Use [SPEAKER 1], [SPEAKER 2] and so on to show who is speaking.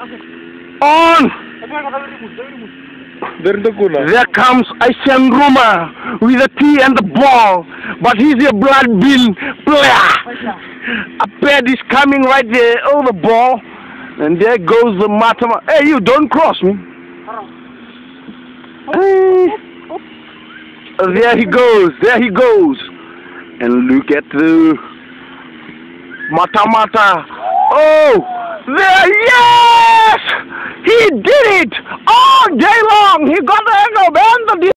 [SPEAKER 1] On! There comes Aisea Druma with the tea and the ball, but he's a blood bill player. A pad is coming right there. Oh, the ball. And there goes the Matama. Hey, you don't cross me. Hey. There he goes. There he goes. And look at the Mata Mata. Oh, there! He did it all day long. He got the